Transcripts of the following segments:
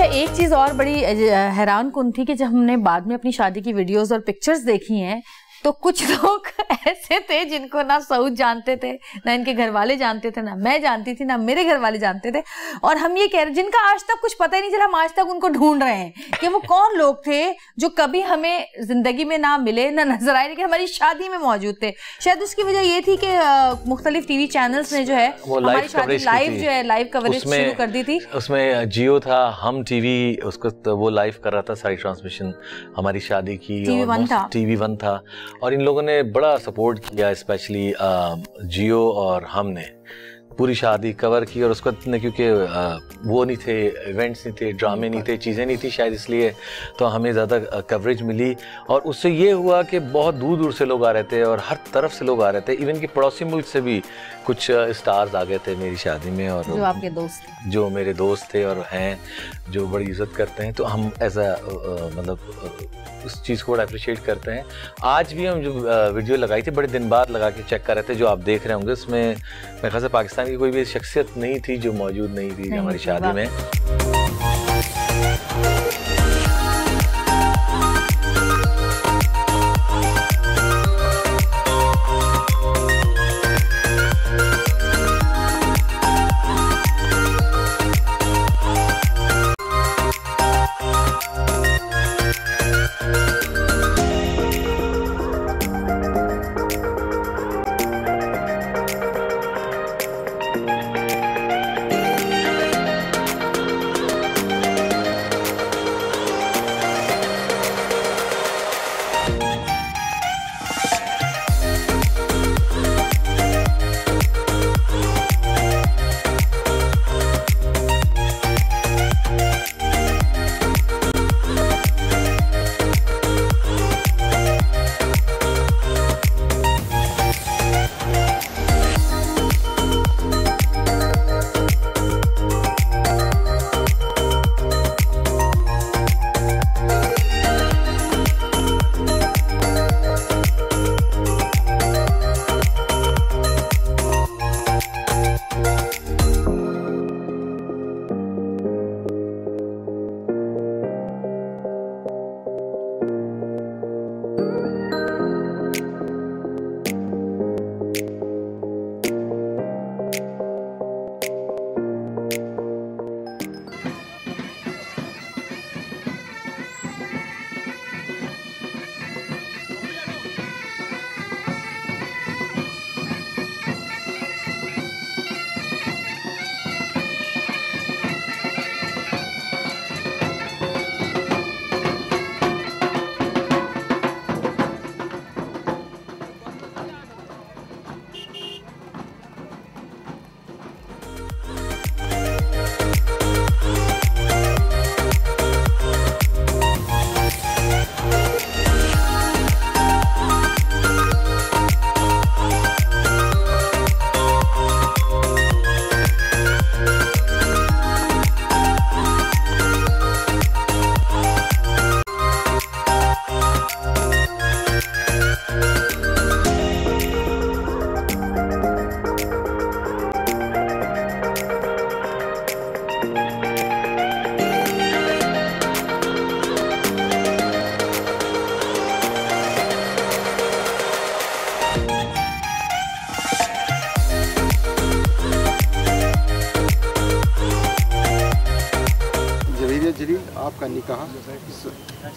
اچھا ایک چیز اور بڑی حیران کن تھی کہ جب ہم نے بعد میں اپنی شادی کی ویڈیوز اور پکچرز دیکھی ہیں تو کچھ لوگ ایسے تھے جن کو نہ سعود جانتے تھے نہ ان کے گھر والے جانتے تھے نہ میں جانتی تھی نہ میرے گھر والے جانتے تھے۔ اور ہم یہ کہہ رہے جن کا آج تک کچھ پتہ ہی نہیں چلا ہم آج تک ان کو ڈھونڈ رہے ہیں کہ وہ کون لوگ تھے جو کبھی ہمیں زندگی میں نہ ملے نہ نظر آئے لیکن ہماری شادی میں موجود تھے۔ شاید اس کی وجہ یہ تھی کہ مختلف ٹی وی چینلز نے جو ہے ہماری شادی لائیو جو ہے لائیو کوریج شروع کر دی تھی۔ اس میں جیو تھا ہم ٹی وی اس کو وہ لائیو کر رہا تھا ساری ٹرانسمیشن ہماری شادی کی ٹی وی ون تھا۔ ٹی وی ون تھا۔ اور ان لوگوں نے بڑا سپورٹ کیا اسپیشلی جیو اور ہم نے۔ پوری شادی کور کی اور اس کو اتنے کیونکہ وہ نہیں تھے ایونٹس نہیں تھے ڈرامے نہیں تھے چیزیں نہیں تھیں شاید اس لیے تو ہمیں زیادہ کوریج ملی اور اس سے یہ ہوا کہ بہت دور دور سے لوگ آ رہے تھے اور ہر طرف سے لوگ آ رہے تھے. ایون کہ پڑوسی ملک سے بھی کچھ اسٹارز آ گئے تھے میری شادی میں اور جو آپ کے دوست جو میرے دوست تھے اور ہیں جو بڑی عزت کرتے ہیں. تو ہم ایز اے مطلب اس چیز کو بڑا اپریشیٹ کرتے ہیں. آج بھی ہم جو ویڈیو لگائی تھی بڑے دن بعد لگا کے چیک کر رہے تھے جو آپ دیکھ رہے ہوں گے. اس میں میں خاص پاکستان کی کوئی بھی شخصیت نہیں تھی جو موجود نہیں تھی ہماری شادی میں۔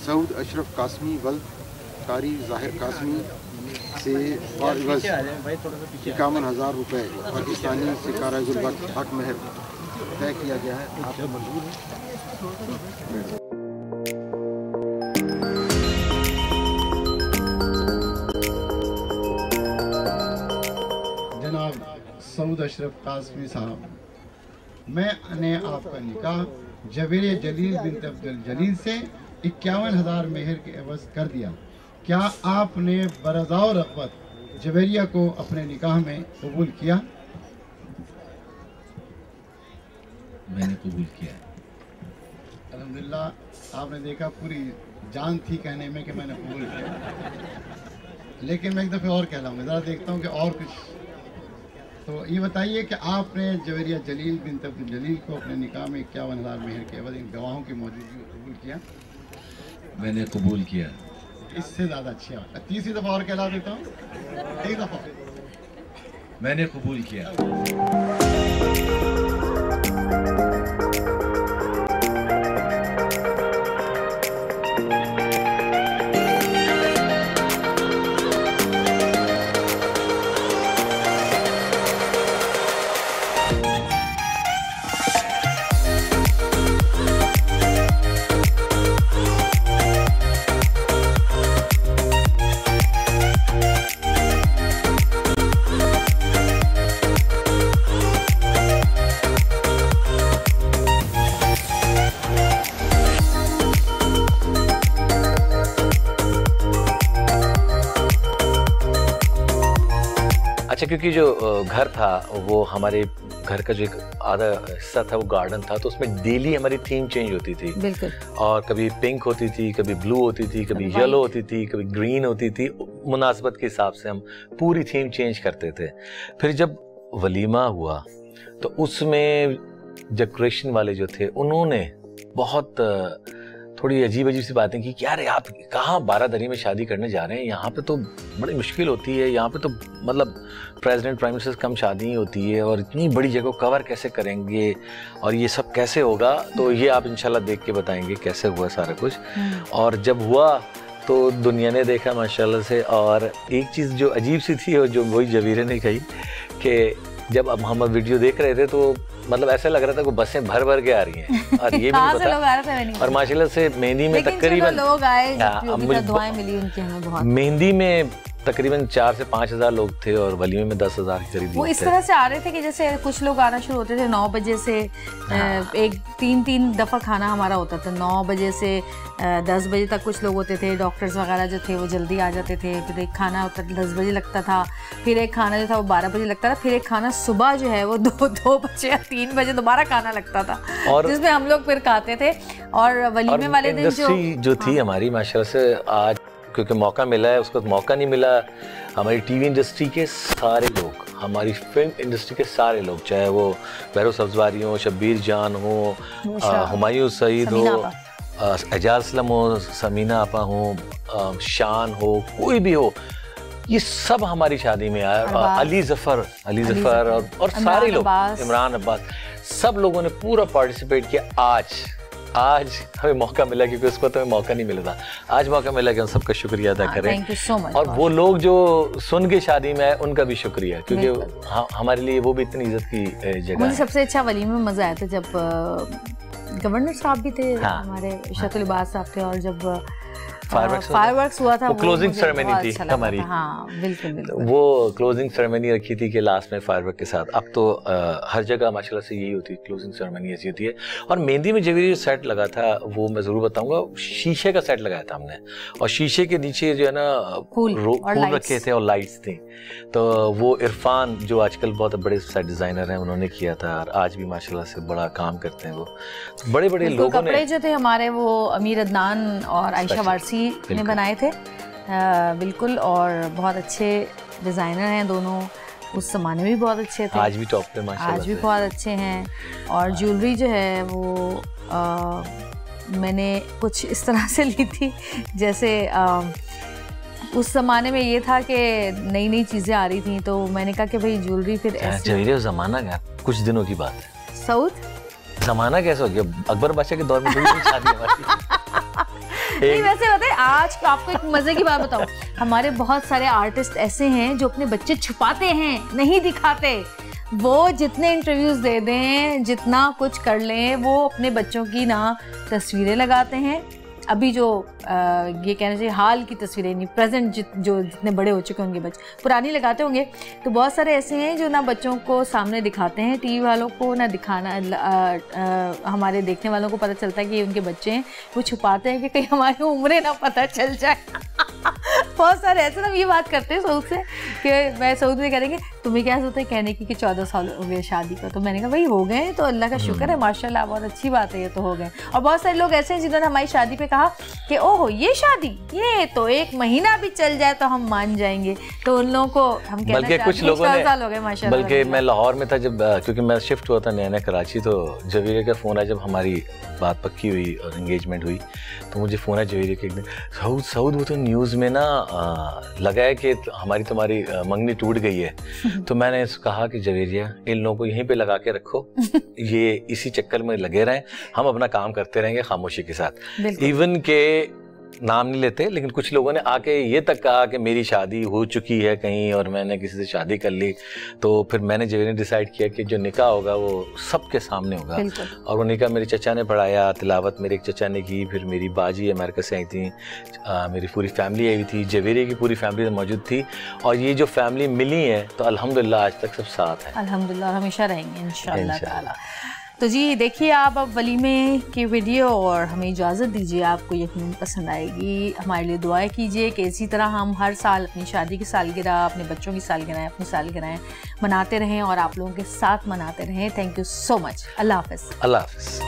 سعود اشرف قاسمی ولد قاری ظاہر قاسمی سے اکاون ہزار روپے پاکستانی سکارہ غربت حق مہر طے کیا گیا ہے۔ آپ کو منظور ہے جناب سعود اشرف قاسمی صاحب، میں نے آپ کا نکاح جبیر جلیل بنت عبد الجلیل سے اکیاون ہزار مہر کے عوض کر دیا۔ کیا آپ نے برضا و رغبت جبیریہ کو اپنے نکاح میں قبول کیا؟ میں نے قبول کیا الحمدللہ آپ نے دیکھا پوری جان تھی کہنے میں کہ میں نے قبول کیا۔ لیکن میں ایک دفعہ اور کہہ لاؤں گا ذرا دیکھتا ہوں کہ اور کچھ تو یہ بتائیے کہ آپ نے جویریہ جلیل بن تب جلیل کو اپنے نکاح میں اکیاون ہزار مہر کے عوض ان گواہوں کی موجودگی کو قبول کیا؟ میں نے قبول کیا۔ اس سے زیادہ اچھی بات تیسری دفعہ اور کہلا دیتا ہوں۔ تیسری دفعہ۔ میں نے قبول کیا۔ کیونکہ جو گھر تھا وہ ہمارے گھر کا جو ایک آدھا حصہ تھا وہ گارڈن تھا تو اس میں ڈیلی ہماری تھیم چینج ہوتی تھی۔ بالکل۔ اور کبھی پنک ہوتی تھی کبھی بلو ہوتی تھی کبھی یلو ہوتی تھی کبھی گرین ہوتی تھی۔ مناسبت کے حساب سے ہم پوری تھیم چینج کرتے تھے۔ پھر جب ولیمہ ہوا تو اس میں ڈیکوریشن والے جو تھے انہوں نے بہت تھوڑی عجیب عجیب سی باتیں کی کہ یار آپ کہاں بارہ دری میں شادی کرنے جا رہے ہیں؟ یہاں پہ تو بڑی مشکل ہوتی ہے یہاں پہ تو مطلب پریزیڈنٹ پرائم منسٹر کم شادی ہی ہوتی ہے اور اتنی بڑی جگہ کور کیسے کریں گے؟ اور یہ سب کیسے ہوگا؟ تو یہ آپ انشاءاللہ دیکھ کے بتائیں گے کیسے ہوا سارا کچھ۔ اور جب ہوا تو دنیا نے دیکھا ماشاءاللہ سے اور ایک چیز جو عجیب سی تھی اور جو وہی جویرے نے کہی کہ جب اب ہم ویڈیو دیکھ رہے تھے تو مطلب ایسا لگ رہا تھا کہ بسیں بھر بھر کے آ رہی ہیں۔ اور یہ بھی پتا۔ اور ماشاء اللہ سے مہندی میں تقریباً ہاں، ہاں، مہندی میں تقریباً چار سے پانچ ہزار لوگ تھے اور ولیمے میں دس ہزار کے قریب وہ اس طرح سے آ رہے تھے کہ جیسے کچھ لوگ آنا شروع ہوتے تھے نو بجے سے ہاں۔ ایک تین تین دفعہ کھانا ہمارا ہوتا تھا۔ نو بجے سے دس بجے تک کچھ لوگ ہوتے تھے ڈاکٹرز وغیرہ جو تھے وہ جلدی آ جاتے تھے۔ پھر ایک کھانا ہوتا تھا دس بجے لگتا تھا۔ پھر ایک کھانا جو تھا وہ بارہ بجے لگتا تھا۔ پھر ایک کھانا صبح جو ہے وہ دو دو بجے یا تین بجے دوبارہ کھانا لگتا تھا۔ جس میں ہم لوگ پھر کھاتے تھے۔ اور ولیمے والے دن جو تھی ہاں۔ ہماری ماشاء سے آج کیونکہ موقع ملا ہے اس کو موقع نہیں ملا۔ ہماری ٹی وی انڈسٹری کے سارے لوگ ہماری فلم انڈسٹری کے سارے لوگ چاہے وہ بیرو سبزواری ہوں شبیر جان ہوں ہمایوں سعید ہو اعجاز اسلم ہو سمینہ آپا ہوں شان ہو کوئی بھی ہو یہ سب ہماری شادی میں آیا۔ علی ظفر علی ظفر اور سارے لوگ۔ عمران عباس۔ سب لوگوں نے پورا پارٹیسپیٹ کیا۔ آج آج ہمیں موقع ملا کیونکہ اس وقت ہمیں موقع نہیں ملتا۔ آج موقع ملا کہ ہم سب کا شکریہ ادا ہاں، کریں۔ اور وہ لوگ جو سن کے شادی میں ہے ان کا بھی شکریہ۔ کیونکہ ہاں، ہمارے لیے وہ بھی اتنی عزت کی جگہ مجھے سب سے اچھا ولی میں مزہ آیا تھا جب گورنر صاحب بھی تھے ہاں۔ ہمارے عشرت الباس صاحب تھے اور جب رکھی تھی لاسٹ میں فائر ورک کے ساتھ اب تو ہر جگہ ماشاء اللہ سے یہی ہوتی ہے کلوزنگ سیریمنی ایسی ہوتی ہے اور مہندی میں جب یہ سیٹ لگا تھا وہ میں ضرور بتاؤں گا شیشے کا سیٹ لگایا تھا ہم نے اور شیشے کے نیچے جو ہے نا پھول رکھے تھے اور لائٹس تھیں تو وہ عرفان جو آج کل بہت بڑے سیٹ ڈیزائنر ہیں انہوں نے کیا تھا اور آج بھی ماشاء اللہ سے بڑا کام کرتے ہیں وہ بڑے بڑے لوگوں نے کپڑے جو تھے ہمارے وہ امیر عدنان اور عائشہ وارسی جی نے بنائے تھے۔ بالکل اور بہت اچھے ڈیزائنر ہیں دونوں۔ اس زمانے بھی بہت اچھے تھے۔ آج بھی ٹاپ پہ آج بھی بہت اچھے ہیں۔ اور جیولری جو ہے وہ میں نے کچھ اس طرح سے لی تھی۔ جیسے اس زمانے میں یہ تھا کہ نئی نئی چیزیں آ رہی تھیں۔ تو میں نے کہا کہ بھائی جیولری پھر اچھا، جیولری زمانہ کیا؟ کچھ دنوں کی بات ہے۔ سعود؟ زمانہ کیسے ہو گیا؟ اکبر بادشاہ کے دور میں نہیں ویسے بتائیں آج آپ کو ایک مزے کی بات بتاؤں۔ ہمارے بہت سارے آرٹسٹ ایسے ہیں جو اپنے بچے چھپاتے ہیں نہیں دکھاتے۔ وہ جتنے انٹرویوز دے دیں جتنا کچھ کر لیں وہ اپنے بچوں کی نہ تصویریں لگاتے ہیں۔ ابھی جو یہ کہنا چاہیے حال کی تصویریں یعنی نہیں پریزنٹ جو جتنے بڑے ہو چکے ہوں گے بچے، پرانی لگاتے ہوں گے، تو بہت سارے ایسے ہیں جو نہ بچوں کو سامنے دکھاتے ہیں، ٹی وی والوں کو نہ دکھانا ہمارے دیکھنے والوں کو پتہ چلتا ہے کہ یہ ان کے بچے ہیں، وہ چھپاتے ہیں کہ کہیں ہماری عمریں نہ پتہ چل جائے بہت سارے ایسے ہم یہ بات کرتے ہیں سعود سے کہ میں سعود میں کریں گے تمہیں کیا ہوتا ہے کہنے کی کہ چودہ سال ہو گئے شادی کو؟ تو میں نے کہا بھائی ہو گئے تو اللہ کا شکر ہے ماشاء اللہ بہت اچھی بات ہے یہ تو ہو گئے۔ اور بہت سارے لوگ ایسے ہیں جنہوں نے ہماری شادی پہ کہا کہ او ہو یہ شادی یہ تو ایک مہینہ بھی چل جائے تو ہم مان جائیں گے۔ تو ان لوگوں کو ہم بلکہ کچھ لوگوں نے بلکہ میں لاہور میں تھا جب کیونکہ میں شفٹ ہوا تھا نیا نیا کراچی تو جویرے کا فون آیا جب ہماری بات پکی ہوئی اور انگیجمنٹ ہوئی۔ تو مجھے فون آیا جویرے کے ایک دن سعود سعود وہ تو نیوز میں نا لگا ہے کہ ہماری تمہاری منگنی ٹوٹ گئی ہے۔ تو میں نے کہا کہ جویریہ ان لوگوں کو یہیں پہ لگا کے رکھو۔ یہ اسی چکر میں لگے رہیں۔ ہم اپنا کام کرتے رہیں گے خاموشی کے ساتھ۔ ایون کہ نام نہیں لیتے لیکن کچھ لوگوں نے آ کے یہ تک کہا کہ میری شادی ہو چکی ہے کہیں اور میں نے کسی سے شادی کر لی۔ تو پھر میں نے جو ڈیسائیڈ کیا کہ جو نکاح ہوگا وہ سب کے سامنے ہوگا۔ اور وہ نکاح میرے چچا نے پڑھایا تلاوت میرے ایک چچا نے کی پھر میری باجی امریکہ سے آئی تھیں میری پوری فیملی آئی ہوئی تھی جویرے کی پوری فیملی موجود تھی۔ اور یہ جو فیملی ملی ہے تو الحمد للہ آج تک سب ساتھ ہیں۔ الحمد للہ ہمیشہ رہیں گے ان شاء اللہ تعالیٰ۔ تو جی دیکھیے، آپ اب ولیمے کی ویڈیو اور ہمیں اجازت دیجیے، آپ کو یقین پسند آئے گی۔ ہمارے لیے دعائیں کیجیے کہ اسی طرح ہم ہر سال اپنی شادی کی سالگرہ، اپنے بچوں کی سالگرہیں اپنی سالگرہیں مناتے رہیں اور آپ لوگوں کے ساتھ مناتے رہیں۔ تھینک یو سو مچ اللہ حافظ۔ اللہ حافظ۔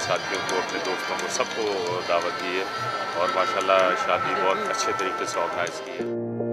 ساتھیوں کو، اپنے دوستوں کو سب کو دعوت دی ہے اور ماشاءاللہ شادی بہت اچھے طریقے سے آرگنائز کی ہے۔